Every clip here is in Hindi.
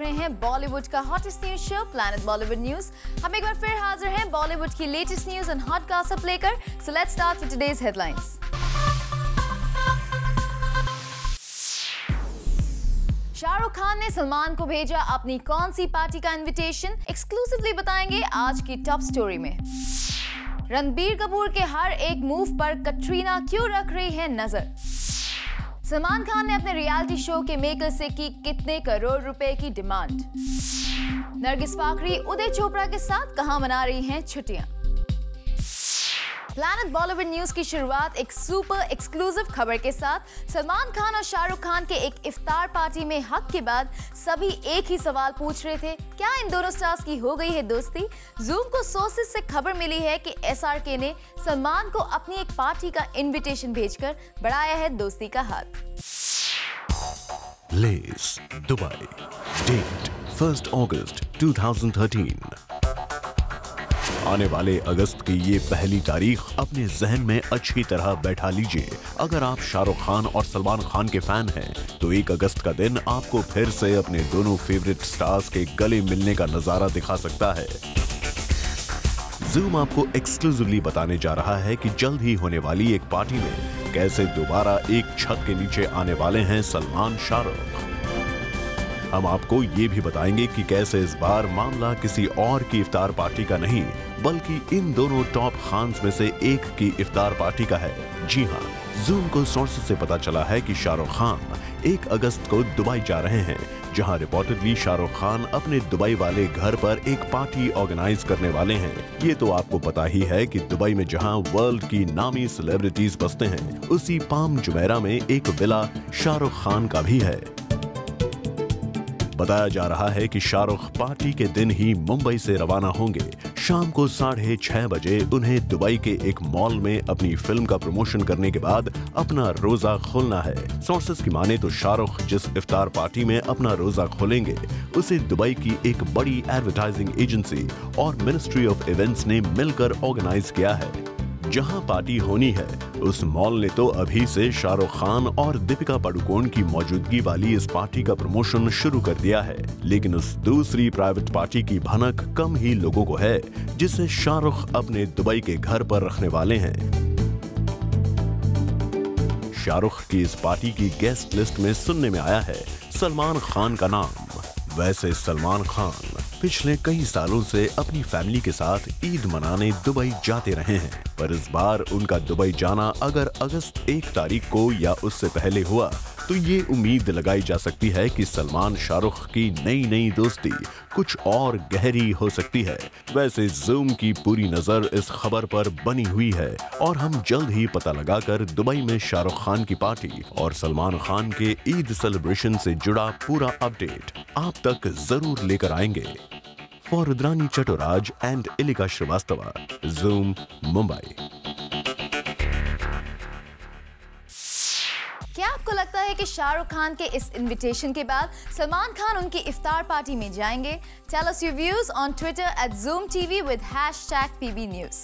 रहे हैं बॉलीवुड का hottest news show planet Bollywood news हम एक बार फिर हाजिर हैं बॉलीवुड की latest news and hot gossip लेकर। So let's start with today's headlines Shahrukh Khan ने सलमान को भेजा अपनी कौन सी पार्टी का इनविटेशन एक्सक्लूसिवली बताएँगे आज की टॉप स्टोरी में। रणबीर कपूर के हर एक मूव पर कटरीना क्यों रख रही है नज़र? सलमान खान ने अपने रियलिटी शो के मेकर से की कितने करोड़ रुपए की डिमांड? नरगिस फाकरी उदय चोपड़ा के साथ कहाँ मना रही हैं छुट्टियाँ? प्लैनेट बॉलीवुड न्यूज़ की शुरुआत एक सुपर एक्सक्लूसिव खबर के साथ। सलमान खान और शाहरुख खान के एक इफ्तार पार्टी में हक के बाद सभी एक ही सवाल पूछ रहे थे, क्या इन दोनों स्टार्स की हो गई है दोस्ती? जूम को सोर्सेस से खबर मिली है कि एसआरके ने सलमान को अपनी एक पार्टी का इनविटेशन भेजकर बढ़ाया है दोस्ती का हाथ। लेस दुबई डेट फ़र्स्ट अगस्त 2013 आने वाले अगस्त की ये पहली तारीख अपने जहन में अच्छी तरह बैठा लीजिए। अगर आप शाहरुख खान और सलमान खान के फ़ैन हैं तो एक अगस्त का दिन आपको फिर से अपने दोनों फेवरेट स्टार्स के गले मिलने का नज़ारा दिखा सकता है। जूम आपको एक्सक्लूसिवली बताने जा रहा है कि जल्द ही होने वाली एक पार्टी में कैसे दोबारा एक छत के नीचे आने वाले हैं सलमान शाहरुख। हम आपको ये भी बताएँगे कि कैसे इस बार मामला किसी और की इफ्तार पार्टी का नहीं, बल्कि इन दोनों टॉप खान्स में से एक की इफ्तार पार्टी का है। जी हाँ जूम को सोर्स से पता चला है कि शाहरुख खान एक अगस्त को दुबई जा रहे हैं, जहाँ रिपोर्टेडली शाहरुख खान अपने दुबई वाले घर पर एक पार्टी ऑर्गेनाइज करने वाले हैं। ये तो आपको पता ही है कि दुबई में जहाँ वर्ल्ड की नामी सेलिब्रिटीज बसते हैं, उसी पाम जुमेरा में एक विला शाहरुख खान का भी है। बताया जा रहा है कि शाहरुख पार्टी के दिन ही मुंबई से रवाना होंगे। शाम को साढ़े छह बजे उन्हें दुबई के एक मॉल में अपनी फ़िल्म का प्रमोशन करने के बाद अपना रोजा खोलना है। सोर्सेस की माने तो शाहरुख जिस इफ्तार पार्टी में अपना रोजा खोलेंगे, उसे दुबई की एक बड़ी एडवर्टाइजिंग एजेंसी और मिनिस्ट्री ऑफ़ इवेंट्स ने मिलकर ऑर्गेनाइज किया है। जहाँ पार्टी होनी है। उस मॉल ने तो अभी से शाहरुख खान और दीपिका पाडुकोण की मौजूदगी वाली इस पार्टी का प्रमोशन शुरू कर दिया है। लेकिन उस दूसरी प्राइवेट पार्टी की भनक कम ही लोगों को है, जिसे शाहरुख अपने दुबई के घर पर रखने वाले हैं। शाहरुख की इस पार्टी की गेस्ट लिस्ट में सुनने में आया है, सलमान खान का नाम। वैसे सलमान खान पिछले कई सालों से अपनी फैमिली के साथ ईद मनाने दुबई जाते रहे हैं। पर इस बार उनका दुबई जाना अगर अगस्त एक तारीख को या उससे पहले हुआ तो ये उम्मीद लगाई जा सकती है कि सलमान शाहरुख की नई नई दोस्ती कुछ और गहरी हो सकती है। वैसे जूम की पूरी नज़र इस खबर पर बनी हुई है और हम जल्द ही पता लगाकर दुबई में शाहरुख खान की पार्टी और सलमान खान के ईद सेलिब्रेशन से जुड़ा पूरा अपडेट आप तक ज़रूर लेकर आएँगे। For Rudrani Chatoraj and Ilika Srivastava Zoom Mumbai. है कि शाहरुख खान के इस इनविटेशन के बाद सलमान खान उनकी इफ्तार पार्टी में जाएँगे। Tell us your views on Twitter at Zoom TV with hashtag PB news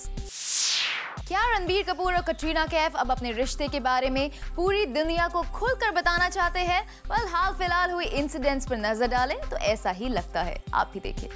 क्या रणबीर कपूर और कटरीना कैफ अब अपने रिश्ते के बारे में पूरी दुनिया को खुलकर बताना चाहते हैं? वेल हाल फ़िलहाल हुई इंसिडेंट्स पर नज़र डालें तो ऐसा ही लगता है। आप भी देखिए।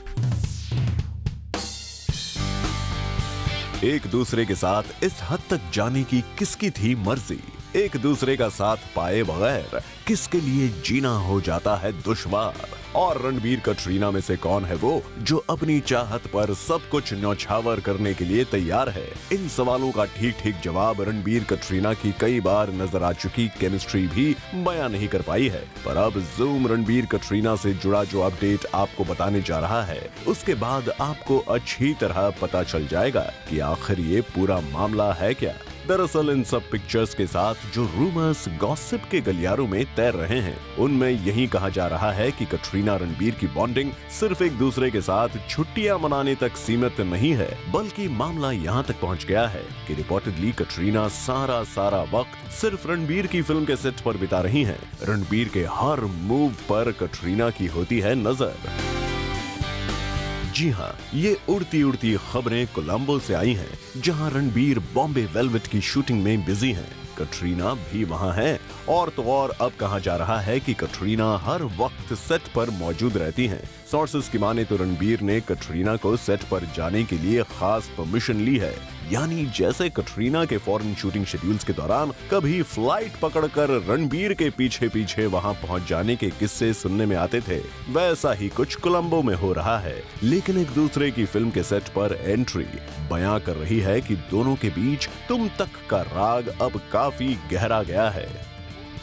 एक दूसरे के साथ इस हद तक जाने की किसकी थी मर्ज़ी? एक दूसरे का साथ पाए बगैर किसके लिए जीना हो जाता है दुश्वार? और रणबीर कटरीना में से कौन है वो जो अपनी चाहत पर सब कुछ न्यौछावर करने के लिए तैयार है? इन सवालों का ठीक ठीक जवाब रणबीर कटरीना की कई बार नज़र आ चुकी केमिस्ट्री भी बयां नहीं कर पाई है। पर अब जूम रणबीर कटरीना से जुड़ा जो अपडेट आपको बताने जा रहा है, उसके बाद आपको अच्छी तरह पता चल जाएगा कि आखिर ये पूरा मामला है क्या? दरअसल इन सब पिक्चर्स के साथ जो रूमर्स गॉसिप के गलियारों में तैर रहे हैं, उनमें यही कहा जा रहा है कि कटरीना रणबीर की बॉन्डिंग सिर्फ़ एक दूसरे के साथ छुट्टियाँ मनाने तक सीमित नहीं है, बल्कि मामला यहाँ तक पहुँच गया है कि रिपोर्टेडली कटरीना सारा सारा वक्त सिर्फ़ रणबीर की फ़िल्म के सेट पर बिता रही हैं। रणबीर के हर मूव पर कटरीना की होती है नज़र जी हाँ ये उड़ती उड़ती खबरें कोलंबो से आई हैं, जहाँ रणबीर बॉम्बे वेलवेट की शूटिंग में बिज़ी हैं। कटरीना भी वहाँ है और तो और अब कहा जा रहा है कि कटरीना हर वक्त सेट पर मौजूद रहती हैं। सोर्सेस की माने तो रणबीर ने कटरीना को सेट पर जाने के लिए खास परमिशन ली है यानी जैसे कटरीना के फॉरेन शूटिंग शेड्यूल्स के दौरान, कभी फ़्लाइट पकड़कर रणबीर के पीछे पीछे वहाँ पहुँच जाने के किस्से सुनने में आते थे, वैसा ही कुछ कोलंबो में हो रहा है। लेकिन एक दूसरे की फ़िल्म के सेट पर एंट्री बयां कर रही है कि दोनों के बीच तुम तक का राग अब काफ़ी गहरा गया है।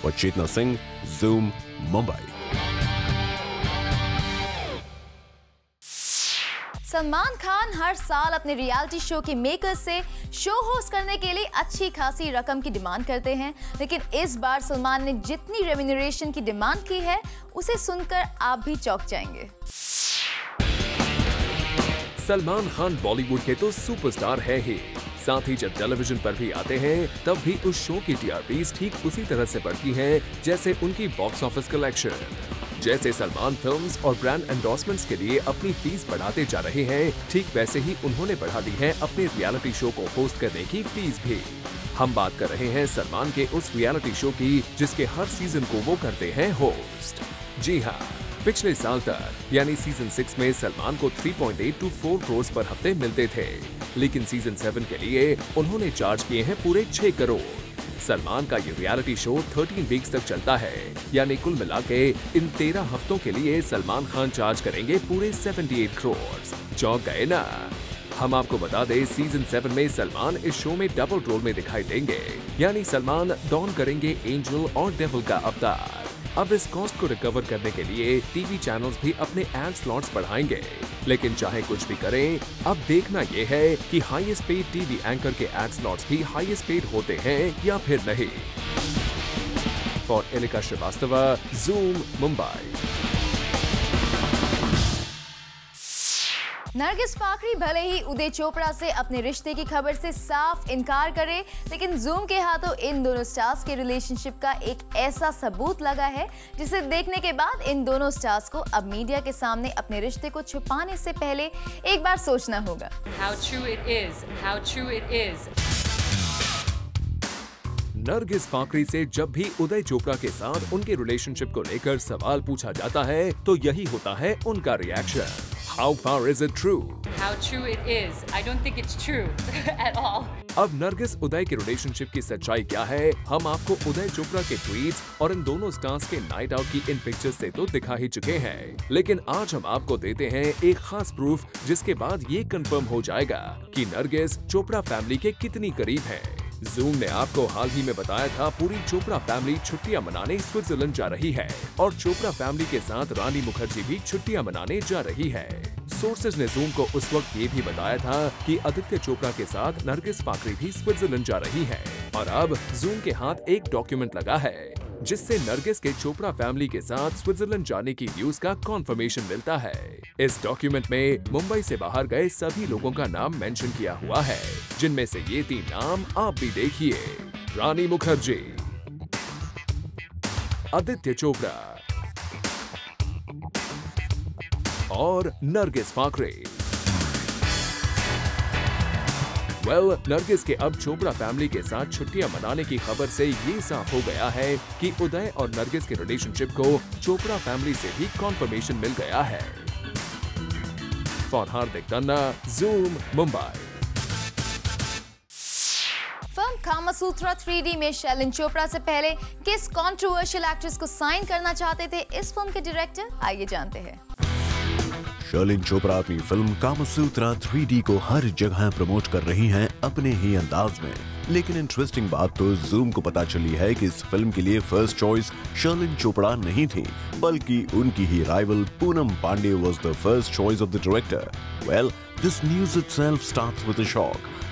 और चेतना सिंह जूम मुंबई सलमान खान हर साल अपने रियलिटी शो के मेकर्स से शो होस्ट करने के लिए अच्छी खासी रकम की डिमांड करते हैं। लेकिन इस बार सलमान ने जितनी रेम्यूनरेशन की डिमांड की है, उसे सुनकर आप भी चौंक जाएँगे। सलमान खान बॉलीवुड के तो सुपरस्टार है ही। साथ ही जब टेलीविज़न पर भी आते हैं, तब भी उस शो की टीआरपीज ठीक उसी तरह से बढ़ती हैं, जैसे उनकी बॉक्स ऑफ़िस कलेक्शन जैसे सलमान फिल्म्स और ब्रांड एंडोर्समेंट्स के लिए अपनी फ़ीस बढ़ाते जा रहे हैं, ठीक वैसे ही उन्होंने बढ़ा दी है अपने रियलिटी शो को होस्ट करने की फ़ीस भी। हम बात कर रहे हैं सलमान के उस रियलिटी शो की, जिसके हर सीज़न को वो करते हैं होस्ट जी हाँ पिछले साल तक, यानी सीज़न सिक्स में सलमान को 3.8 टू 4 करोड़ पर हफ़्ते मिलते थे। लेकिन सीज़न सेवन के लिए उन्होंने चार्ज किए हैं पूरे 6 करोड़। सलमान का ये रियलिटी शो 13 वीक्स तक चलता है। यानी कुल मिला के इन 13 हफ्तों के लिए सलमान खान चार्ज करेंगे पूरे 78 करोड़ चौंक गए ना। हम आपको बता दें सीज़न सेवन में सलमान इस शो में डबल रोल में दिखाई देंगे। यानी सलमान डॉन करेंगे एंजल और डेवल का अवतार। अब इस कॉस्ट को रिकवर करने के लिए टीवी चैनल्स भी अपने एड स्लॉट्स बढ़ाएँगे। लेकिन चाहे कुछ भी करें, अब देखना यह है कि हाईएस्ट पेड टीवी एंकर के एड स्लॉट्स भी हाईएस्ट पेड होते हैं या फिर नहीं। फॉर एलिका श्रीवास्तव जूम मुंबई नरगिस फाकरी भले ही उदय चोपड़ा से अपने रिश्ते की खबर से साफ़ इनकार करे लेकिन जूम के हाथों इन दोनों स्टार्स के रिलेशनशिप का एक ऐसा सबूत लगा है जिसे देखने के बाद इन दोनों स्टार्स को अब मीडिया के सामने अपने रिश्ते को छुपाने से पहले एक बार सोचना होगा How true it is. How true it is. Nargis Fakhri से जब भी उदय चोपड़ा के साथ उनके रिलेशनशिप को लेकर सवाल पूछा जाता है तो यही होता है उनका reaction how far is it true How true it is. I don't think it's true at all. अब नरगिस उदय के रिलेशनशिप की सच्चाई क्या है हम आपको उदय चोपड़ा के ट्वीट्स और इन दोनों स्टार्स के नाइट आउट की इन पिक्चर्स से तो दिखा ही चुके हैं लेकिन आज हम आपको देते हैं एक खास प्रूफ जिसके बाद ये कंफर्म हो जाएगा कि नरगिस चोपड़ा फैमिली के कितनी करीब है जूम ने आपको हाल ही में बताया था, पूरी चोपड़ा फैमिली छुट्टियाँ मनाने स्विट्जरलैंड जा रही है। और चोपड़ा फैमिली के साथ रानी मुखर्जी भी छुट्टियाँ मनाने जा रही है। सोर्सेज ने जूम को उस वक्त ये भी बताया था कि आदित्य चोपड़ा के साथ नरगिस पाकरी भी स्विट्जरलैंड जा रही है। और अब जूम के हाथ एक डॉक्यूमेंट लगा है। जिससे नरगिस के चोपड़ा फैमिली के साथ स्विट्जरलैंड जाने की न्यूज़ का कॉन्फर्मेशन मिलता है। इस डॉक्यूमेंट में मुंबई से बाहर गए सभी लोगों का नाम मेंशन किया हुआ है, जिनमें से ये तीन नाम आप भी देखिए। रानी मुखर्जी, आदित्य चोपड़ा और नरगिस फाकरे। वेल well, नरगिस के अब चोपड़ा फैमिली के साथ छुट्टियाँ मनाने की खबर से ये साफ़ हो गया है कि उदय और नरगिस के रिलेशनशिप को चोपड़ा फैमिली से भी कॉन्फर्मेशन मिल गया है। For Hardik Tanna zoom Mumbai film Kamasutra 3D में शैलिन चोपड़ा से पहले किस कंट्रोवर्शियल एक्ट्रेस को साइन करना चाहते थे? इस फ़िल्म के डायरेक्टर आइए जानते हैं। शर्लिन चोपड़ा अपनी फ़िल्म कामसूत्रा 3D को हर जगह प्रमोट कर रही हैं अपने ही अंदाज में। लेकिन इंटरेस्टिंग बात तो जूम को पता चली है कि इस फ़िल्म के लिए फ़र्स्ट चॉइस शर्लिन चोपड़ा नहीं थी, बल्कि उनकी ही rival Poonam Pandey was the first choice of the director well this news itself start with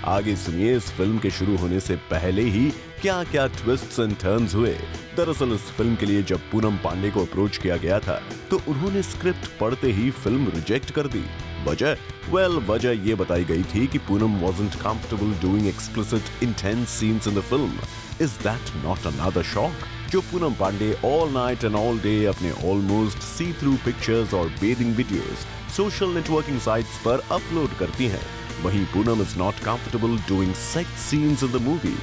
आगे सुनिए इस फ़िल्म के शुरू होने से पहले ही क्या क्या ट्विस्ट एंड टर्न्स हुए। दरअसल इस फ़िल्म के लिए जब पूनम पांडे को अप्रोच किया गया था तो उन्होंने स्क्रिप्ट पढ़ते ही फ़िल्म रिजेक्ट कर दी। वजह? वेल वजह ये बताई गई थी कि Poonam wasn't comfortable doing explicit, intense scenes in the film. Is that not another shock? जो Poonam Pandey all night and all day अपने ऑलमोस्ट सी थ्रू पिक्चर्स और bathing videos social networking sites पर अपलोड करती हैं। वहीं Poonam is not comfortable doing sex scenes in the movie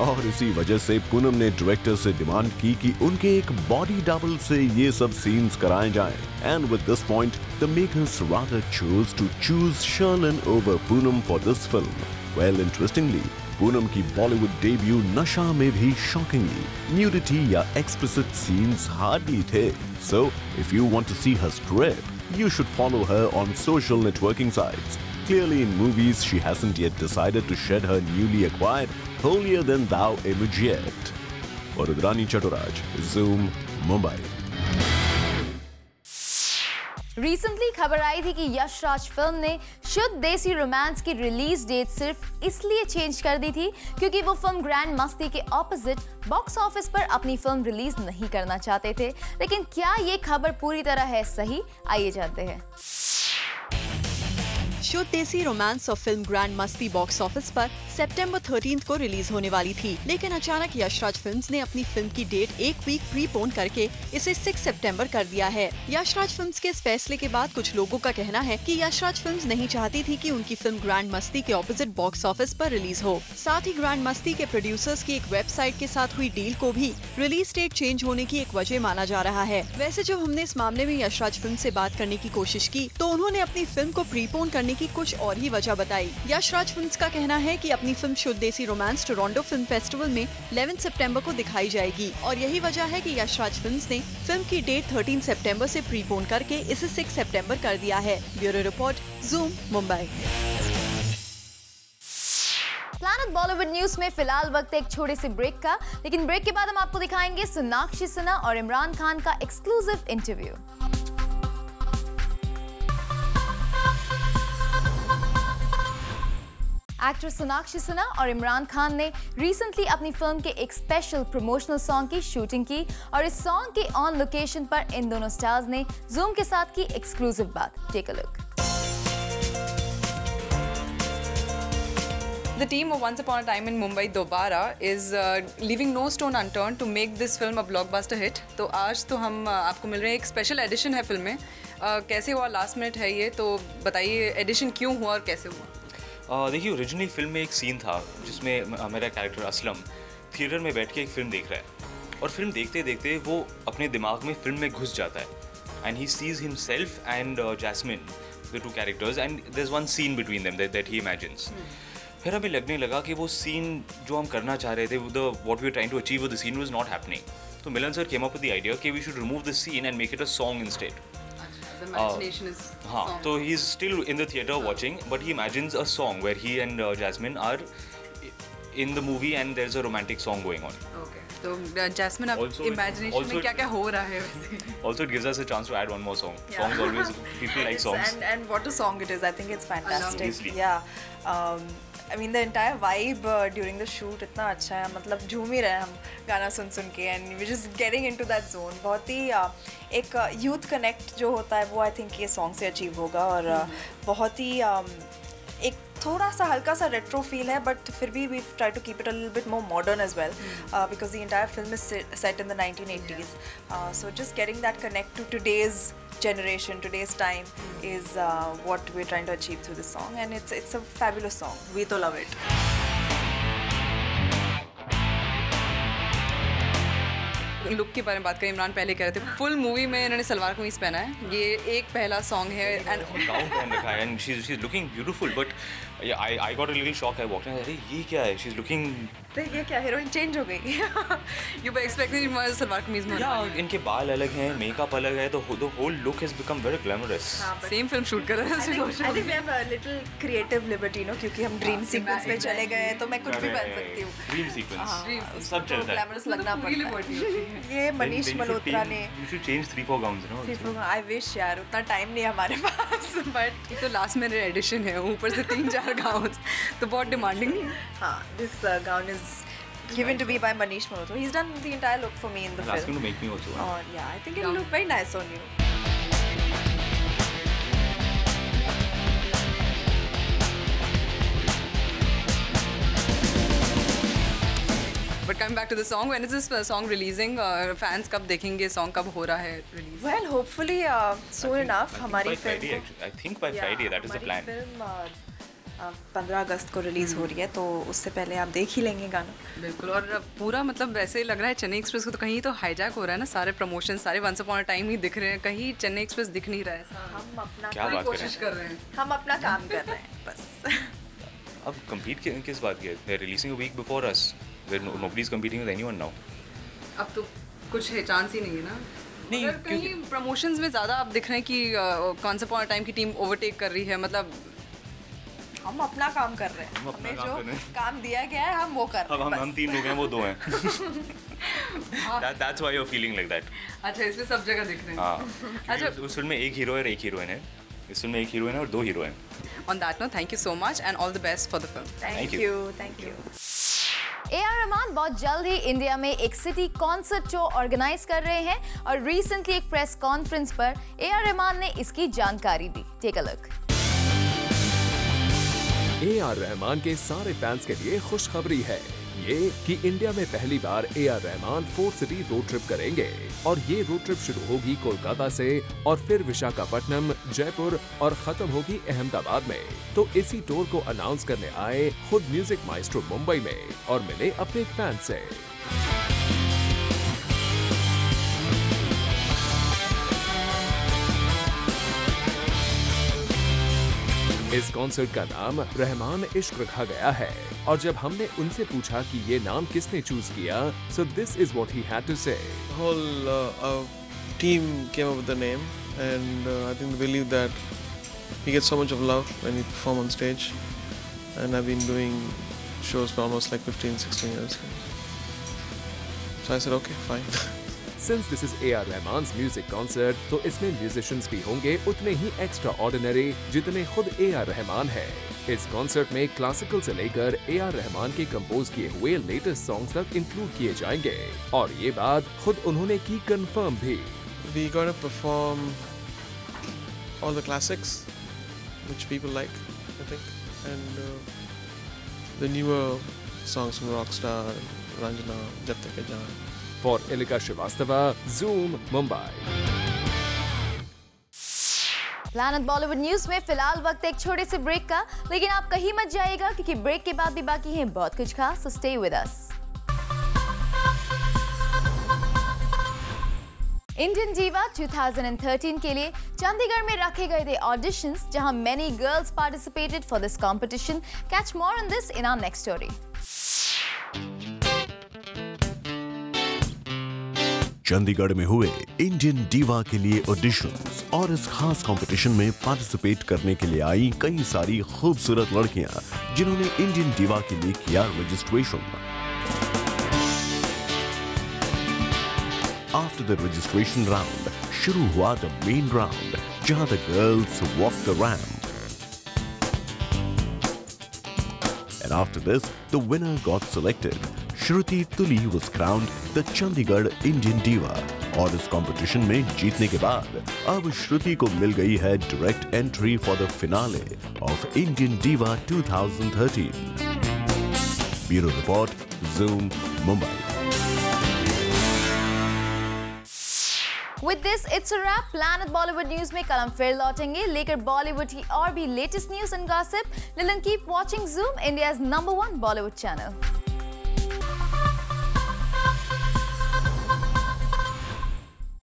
और इसी वजह से पूनम ने डायरेक्टर से डिमांड की कि उनके एक बॉडी डबल से ये सब सीन्स कराए जाएँ। And with this point the makers rather chose to choose Sherlyn over Poonam for this film well interestingly Poonam की बॉलीवुड डेब्यू नशा में भी शॉकिंगली न्यूडिटी या एक्सप्लिसिट सीन्स हार्डली थे। So if you want to see her script you should follow her on social networking sites. Clearly, in movies, she hasn't yet decided to shed her newly acquired holier than thou image yet. For Rudrani Chaturaj, Zoom, Mumbai. Recently खबर आई थी कि यश राज फ़िल्म ने शुद्ध देसी रोमांस की रिलीज़ डेट सिर्फ़ इसलिए चेंज कर दी थी क्योंकि वो फ़िल्म ग्रैंड मस्ती के ऑपोजिट बॉक्स ऑफ़िस पर अपनी फ़िल्म रिलीज़ नहीं करना चाहते थे लेकिन क्या ये खबर पूरी तरह है सही आइए जानते हैं शुद्ध देसी रोमांस और film Grand Masti box office पर सितंबर 13 को रिलीज़ होने वाली थी। लेकिन अचानक यशराज फिल्म्स ने अपनी फ़िल्म की डेट एक वीक प्रीपोन करके इसे 6 सितंबर कर दिया है। यशराज फिल्म्स के इस फैसले के बाद कुछ लोगों का कहना है कि यशराज फिल्म्स नहीं चाहती थी कि उनकी फ़िल्म ग्रैंड मस्ती के ऑपोजिट बॉक्स ऑफ़िस पर रिलीज़ हो। साथ ही ग्रैंड मस्ती के प्रोड्यूसर्स की एक वेबसाइट के साथ हुई डील को भी रिलीज़ डेट चेंज होने की एक वजह माना जा रहा है। वैसे जब हमने इस मामले में यशराज फ़िल्म ऐसी बात करने की कोशिश की तो उन्होंने अपनी फ़िल्म को प्रीपोन करने की कुछ और ही वजह बताई। यशराज फिल्म्स का कहना है कि अपनी फ़िल्म शुद्ध Desi romance Toronto film festival में 11 सितंबर को दिखाई जाएगी। और यही वजह है कि यशराज फिल्म्स ने फ़िल्म की डेट 13 सितंबर से प्रीपोन करके इसे 6 सितंबर कर दिया है। Bureau report Zoom Mumbai planet Bollywood news में फ़िलहाल वक्त एक छोटे से ब्रेक का। लेकिन ब्रेक के बाद हम आपको दिखाएँगे सोनाक्षी सिन्हा और इमरान खान का exclusive interview actor Sonakshi Sinha और इमरान खान ने रिसेंटली अपनी फ़िल्म के एक स्पेशल प्रमोशनल सॉन्ग की शूटिंग की और इस सॉन्ग के ऑन लोकेशन पर इन दोनों स्टार्स ने जूम के साथ की एक्सक्लूसिव बात। Take a look The team of Once Upon a Time in Mumbai दोबारा is uh, leaving no stone unturned to make this film a blockbuster hit. तो आज तो हम uh, आपको मिल रहे हैं एक स्पेशल एडिशन है फ़िल्म में। Uh, कैसे हुआ? लास्ट मिनट है ये तो बताइए एडिशन क्यों हुआ और कैसे हुआ? देखिए ओरिजिनली फ़िल्म में एक सीन था जिसमें मेरा कैरेक्टर असलम थिएटर में बैठ के एक फ़िल्म देख रहा है। और फ़िल्म देखते देखते वो अपने दिमाग में फ़िल्म में घुस जाता है। And he sees himself and Jasmine the two characters and there is one scene between them that he imagines फिर हमें लगने लगा कि वो सीन जो हम करना चाह रहे थे the what we trying to achieve the scene was not happening तो Milan sir came up with the idea कि we should remove the scene and make it a song instead The imagination is हाँ song. तो he is still in the theatre watching but he imagines a song where he and Jasmine are in the movie and there is a romantic song going on Okay. तो जैस्मिन आप Also it- also में क्या क्या हो रहा है वैसे Also, it gives us a chance to add one more song. Yeah. Songs always people like songs. And, and what a song it is. I think it's fantastic. Obviously. Yeah. Um, I mean the entire vibe uh, during the shoot इतना अच्छा है मतलब झूम ही रहे हैं हम गाना सुन सुन के and we're just getting into that zone बहुत ही uh, एक यूथ कनेक्ट जो होता है वो आई थिंक ये सॉन्ग से अचीव होगा और uh, mm -hmm. बहुत ही um, थोड़ा सा हल्का सा रेट्रो फील है बट फिर भी we try to keep it a bit more modern as well because the entire film is set in the nineteen eighties so just getting that connect to today's generation today's time hmm. is uh, what we're trying to achieve through this song and it's it's a fabulous song. We to love it. Look के बारे में बात करें इमरान पहले कह रहे थे फुल मूवी में इन्होंने सलवार कमीज पहना है। ये एक पहला सॉन्ग है एंड लुकिंग ब्यूटीफुल बट है but yeah, I I got a little shock I walked in अरे ये क्या है she's looking तो ये क्या हीरोइन चेंज हो गई you were expecting salwar kameez में yeah इनके बाल अलग हैं मेकअप अलग है तो the whole look has become very glamorous same film shoot कर रहे I think, I हैं think we have a little creative liberty, no? क्योंकि हम ड्रीम सीक्वेंस में चले गए हैं तो मैं कुछ भी पहन सकती हूँ dream sequence हाँ, सब तो चलता है ग्लैमरस लगना पड़ता है ये Manish then you should Malhotra change- ने you should change three four gowns you know I wish यार उतना टाइम नहीं हमारे पास बट ये तो लास्ट में एडिशन है ऊपर से तीन चार गाउन तो बहुत डिमांडिंग नहीं है हाँ this gown is given to me by Manish Malhotra. He's done the entire look for me in the I'll ask him film. to make me also. और yeah, I think it'll look very nice on you. But coming back to the song when is this song releasing fans कब देखेंगे सॉन्ग कब हो रहा है release Well, hopefully uh, soon enough. I think हमारी by film Friday, को- actually. I think by Yeah, Friday, पंद्रह अगस्त को रिलीज़ हो रही है तो उससे पहले आप देख ही लेंगे गाना। बिल्कुल और पूरा मतलब वैसे लग रहा है चेन्नई एक्सप्रेस को तो कहीं तो हाईजैक हो रहा है ना सारे प्रमोशन सारे वंस अपॉन टाइम ही दिख रहे हैं कहीं चेन्नई एक्सप्रेस दिख नहीं रहा है। हम अपना क्या बात कोशिश कर रहे हैं। हम अपना काम कर रहे हैं बस। अब compete कि- किस बात की है? Week before us where no, nobody's competing with anyone now. अब तो कुछ है चांस ही नहीं है ना। नहीं, कहीं प्रमोशंस में ज़्यादा आप दिख रहे हैं कि कौन सा पॉइंट टाइम की टीम ओवरटेक कर रही है मतलब हम अपना काम कर रहे हैं। हम अपना हमें काम जो कर रहे हैं। काम दिया गया है हम वो कर अब रहे हम हैं हम बस। तीन लोग हैं वो दो हैं। That's why you're feeling like that. अच्छा इसलिए सब जगह दिख रहे हैं। हाँ अच्छा। उस, फ़िल्म में एक हीरो है और एक हीरोइन है। इस फ़िल्म में एक हीरोइन है और दो हीरो हैं on that no thank you so much and all the best for the film thank you thank you A R Rahman बहुत जल्द ही इंडिया में एक सिटी कॉन्सर्ट शो ऑर्गेनाइज कर रहे हैं और रिसेंटली एक प्रेस कॉन्फ्रेंस पर ए आर रहमान ने इसकी जानकारी दी। Take a look A R Rahman के सारे फैंस के लिए खुशखबरी है। ये कि इंडिया में पहली बार A R Rahman four city road trip करेंगे। और ये रोड ट्रिप शुरू होगी कोलकाता से और फिर विशाखापट्टनम, जयपुर और खत्म होगी अहमदाबाद में। तो इसी टूर को अनाउंस करने आए खुद म्यूज़िक माइस्ट्रो मुंबई में और मिले अपने फैंस से। इस कॉन्सर्ट का नाम रहमान इश्क रखा गया है और जब हमने उनसे पूछा कि ये नाम किसने चूज़ किया so this is what he had to say uh, came up with the name, and uh, I think they believe that he gets so much of love when he perform on stage. And I've been doing shows for almost like 15, 16 years. So I said, okay, fine. Since this is A R Rahman music concert तो इसमें म्यूजिशियंस भी होंगे उतने ही एक्स्ट्रा ऑर्डिनरी जितने खुद ए आर रहमान है। इस कॉन्सर्ट में क्लासिकल से लेकर ए आर रहमान के कंपोज किए हुए लेटेस्ट सॉन्ग्स तक इंक्लूड किए जाएँगे। और ये बात खुद उन्होंने की कंफर्म भी। We to perform all the classics, which people like, I think, and uh, the newer songs from Rockstar, Ranjana, Jab Hai Jaan. For Elika Srivastava Zoom Mumbai planet Bollywood news में फ़िलहाल वक्त एक छोटे से ब्रेक का, लेकिन आप कहीं मत जाइएगा, क्योंकि ब्रेक के बाद भी बाकी है बहुत कुछ खास so stay with us Indian diva 2013 के लिए चंडीगढ़ में रखे गए थे ऑडिशंस जहाँ many girls participated for this competition catch more on this in our next story Chandigarh में हुए इंडियन डीवा के लिए ऑडिशन और इस खास कंपटीशन में पार्टिसिपेट करने के लिए आई कई सारी खूबसूरत लड़कियाँ जिन्होंने इंडियन डीवा के लिए किया registration after the registration round शुरू हुआ द मेन राउंड जहाँ the girls walk the ramp And after this, the winner got selected. Shruti Tuli was crowned the Chandigarh Indian Diva. और इस कंपटीशन में जीतने के बाद अब श्रुति को मिल गई है direct entry for the finale of Indian diva 2013. Bureau report Zoom Mumbai with this it's wrap planet Bollywood news में कल हम फिर लौटेंगे लेकर बॉलीवुड की और भी latest news and gossip linen keep watching Zoom India's number one Bollywood channel